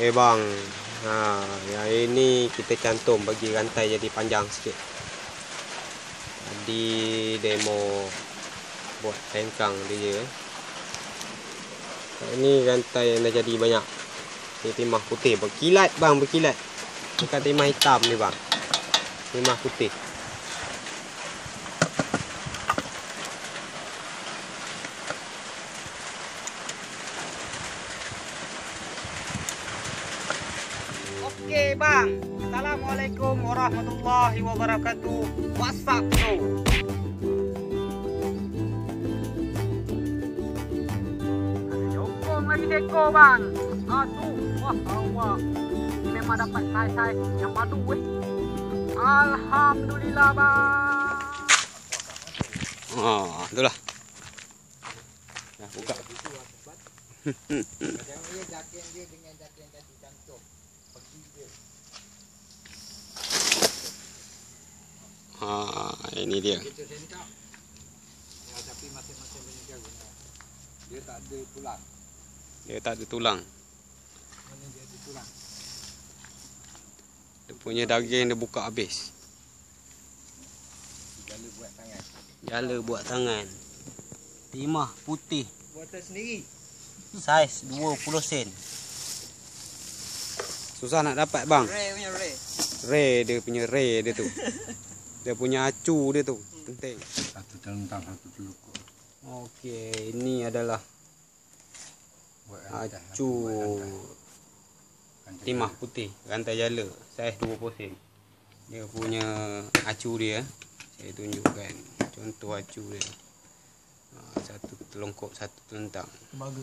Eh bang. Ha, yang ini kita cantum bagi rantai jadi panjang sikit. Di demo buat tengkang dia. Eh. Ini rantai yang dah jadi banyak. Ini timah putih berkilat bang, berkilat. Bukan timah hitam ni bang. Timah putih. Okey bang. Assalamualaikum warahmatullahi wabarakatuh. WhatsApp bro. Jokong lagi deko bang. Aduh, wah awak. Memang dapat sai-sai yang padu weh. Alhamdulillah bang. Ha, itulah. Dah buka. Ha, ini dia. Kita sentak. Ya, tapi masing-masing punya jago. Dia tak ada tulang. Dia tak ada tulang. Mana dia ada tulang? Dia punya daging dia buka habis. Jala buat tangan. Jala buat tangan. Timah putih. Buatan sendiri. Saiz 20 sen. Susah nak dapat bang. Ray punya Ray. Ray dia punya ray dia tu. Dia punya acu dia tu. Penting. Satu telentang, satu telukuk. Okey, ini adalah acu timah putih. Rantai jala. Saiz 20 sen. Dia punya acu dia. Saya tunjukkan. Contoh acu dia. Ha, satu telongkok, satu telentang. Tembaga.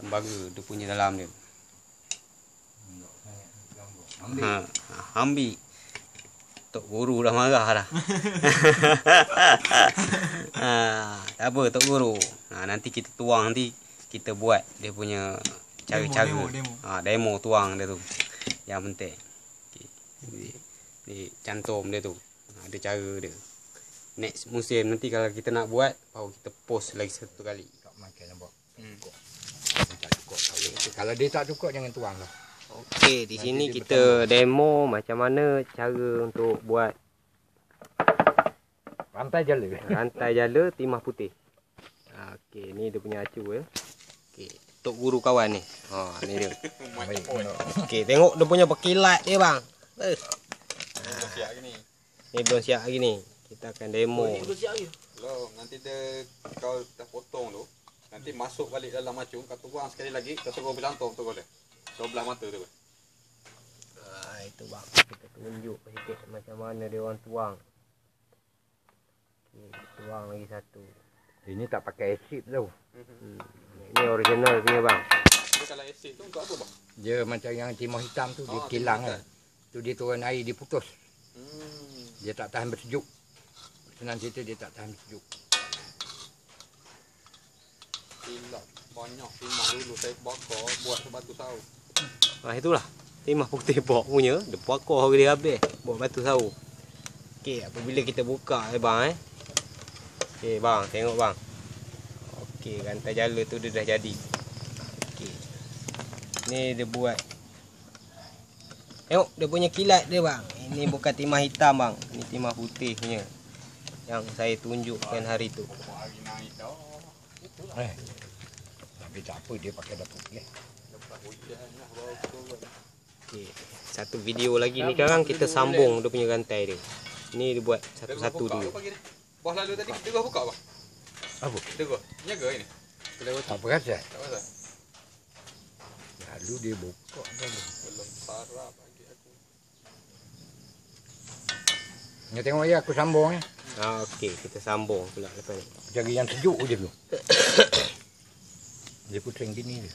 Tembaga dia punya dalam dia. Ambil. Ha, ha, ambil. Tok guru dah marah dah. ha, tak apa Tok guru. Ha, nanti kita tuang nanti kita buat dia punya cara-cara. Demo, demo, demo. Ha, demo tuang dia tu. Yang penting. Okay. Ni, ni cantum dia tu. Ha, ada cara dia. Next musim nanti kalau kita nak buat baru kita post lagi satu kali. Tak makan nampak. Hmm. Cukup. Dia tak cukup. Kalau dia tak cukup, jangan tuang lah. Okey, di Nanti sini kita demo macam mana cara untuk buat Rantai jala. rantai jala timah putih. Ha, Okey, ni dia punya acu ya. Okey, tok guru kawan ni. Ha, ni dia. Okey, tengok dia punya berkilat dia bang. Eh, siap gini. ni belum siap lagi ni. Kita akan demo. Lo nanti dia kau dah potong tu, nanti masuk balik dalam macung, kau tuang sekali lagi, kau suruh bercantum tu kau dia. Sebelah mata tu. Ha, itu bang. Kita tunjuk sikit macam mana dia orang tuang. Okey, tuang lagi satu. Ini tak pakai asid tau. Hmm. Ini original punya bang. Dia kalau asid tu untuk apa bang? Dia macam yang timah hitam tu, dia Ah, kilang kan. Tu dia turun air, dia putus. Hmm. Dia tak tahan bersejuk. Senang cerita dia tak tahan bersejuk. Silap. Banyak timah dulu saya bakar buat sebatu sahu. Ha, itulah. Timah putih pok punya. Dia bakar dia habis. Buat batu sahu. Okey, apabila kita buka eh bang eh. Okey bang, tengok bang. Okey, rantai jala tu dia dah jadi. Okey. Ni dia buat. Tengok dia punya kilat dia bang. Ini bukan timah hitam bang. Ini timah putih punya. Yang saya tunjukkan hari tu. Hari. Eh. Tapi tak apa, dia pakai dapur. Turun. Okey. Satu video lagi ni sekarang kita sambung dia punya rantai dia. Ni dia buat satu-satu dulu. ni? Bos lalu tadi, dia buka bang. Apa? Dia Jaga ini. Kelewat Tak perasan. tak pasal. Lalu dia buka tadi. Belum sarap lagi aku. Ni tengok ya aku sambung ya. Ah okey, kita sambung pula lepas ni. Cari yang sejuk je dulu. dia pusing gini je.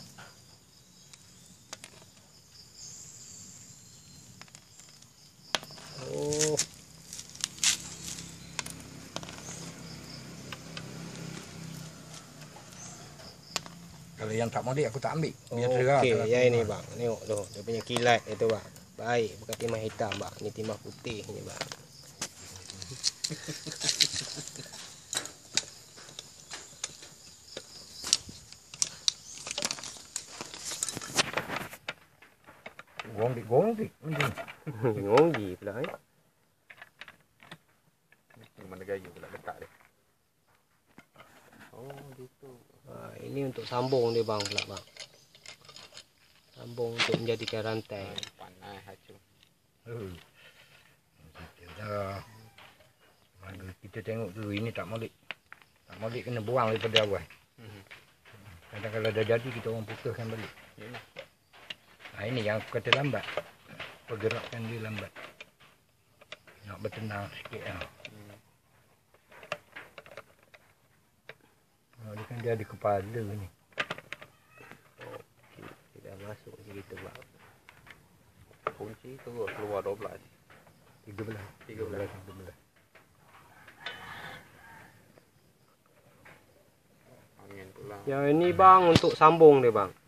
Oh. Kalau yang tak molek aku tak ambil. Biar terang. Okey, ya aku- ini bang. Tengok tu, dia punya kilat itu bang. Baik, bukan timah hitam bang. Ni timah putih ni bang. Gondik-gondik. Ngogi pula eh. Mana gaya pula dekat dia. Oh, gitu. Ha, ini untuk sambung dia bang pula bang. Sambung untuk menjadikan rantai. Panas hacu. Hmm. Kita dah. Kita tengok dulu ini tak molek. Tak molek kena buang daripada awal. Mhm. Kadang kalau dah jadi kita orang putuskan balik. Nah ini yang aku kata lambat. Pergerakan dia lambat. Nak bertenang sikit lah. Hmm. Oh, dia kan dia ada kepala ni. Kita dah masuk situ bang. Kunci terus keluar 12. 13. 13. 13. Angin pula. Yang ini bang untuk sambung dia bang.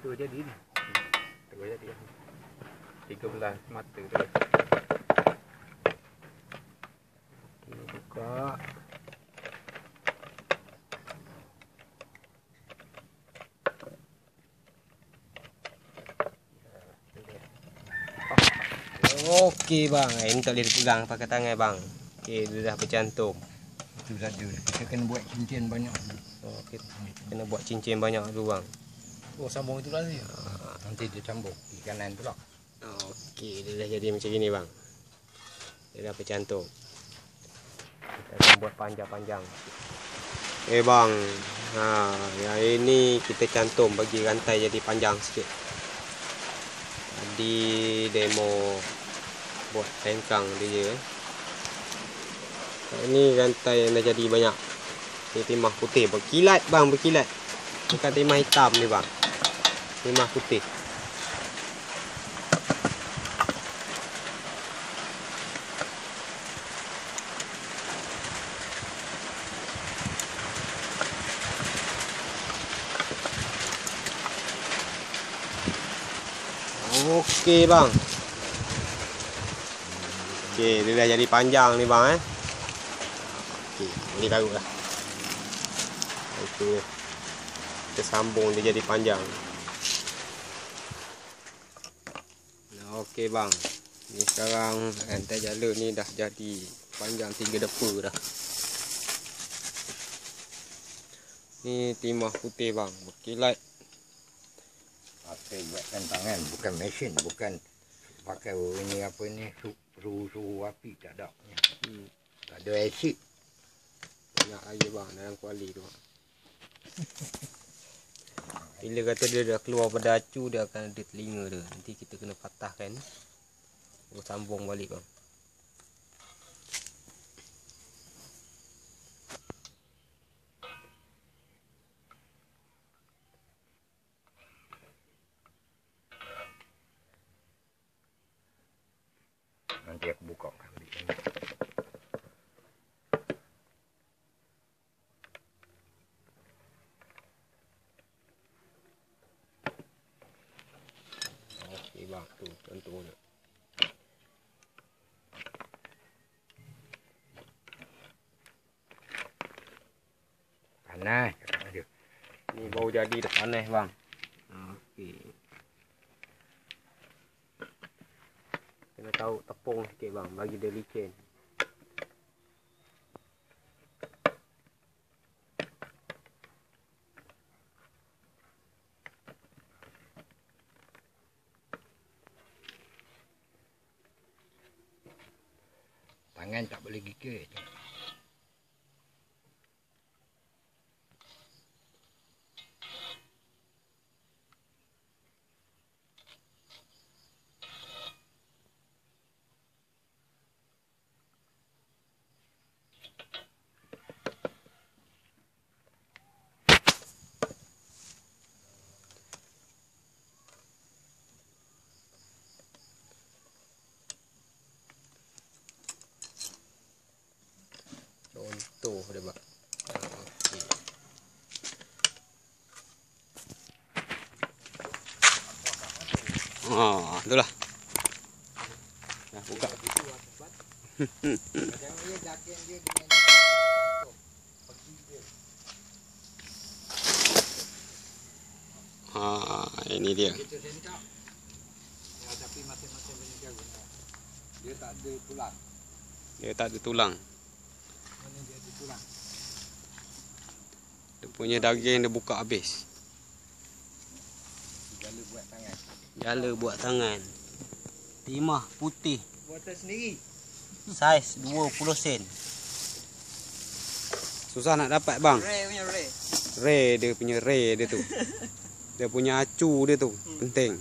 Itu jadi ni. Terus jadi. 13 mata tu. Kita buka. Okey bang, ini tak boleh dipegang pakai tangan bang. Okey, dia dah bercantum. Itu saja. Kita kena buat cincin banyak. Oh, kita kena buat cincin banyak dulu bang. Oh sambung itu lagi. Nanti dia sambung di kanan pula. Okey, dia dah jadi macam ni bang. Dia dah bercantum. Kita akan buat panjang-panjang. Eh bang, ha, yang ini kita cantum bagi rantai jadi panjang sikit. Tadi demo buat tengkang dia. eh. Ini rantai yang dah jadi banyak. Ini timah putih berkilat bang, berkilat. Bukan timah hitam ni bang. Timah putih. Okey bang. Okey, dia dah jadi panjang ni bang eh. Okey, ni karut lah. Itu dia. Kita sambung dia jadi panjang. Nah, Okey bang. Ni sekarang rantai jala ni dah jadi panjang tiga depa dah. Ni timah putih bang, berkilat. Pakai buatkan tangan, bukan mesin, bukan pakai ini apa ni su- suhu-suhu api tak ada. Hmm. Tak ada asid. Banyak lagi bang dalam kuali tu. Bila kata dia dah keluar pada acu dia akan ada telinga dia. Nanti kita kena patahkan. Oh, sambung balik bang. Bang, tu tentu dia. Panas dia. Ni baru jadi dah panas bang. Okey. Kena tahu tepung sikit bang, bagi dia licin. Tak boleh gigit. jauh dia bak. Okey. Ha, oh, itulah. Dah buka. ha, ini dia. Dia tak ada tulang. Dia tak ada tulang. Mana dia punya daging dia buka habis. Jala buat tangan. Jala buat tangan. Timah putih. Buatan sendiri. Saiz 20 sen. Susah nak dapat bang. Ray punya Ray. Rare dia punya rare dia tu. Dia punya acu dia tu. Penting.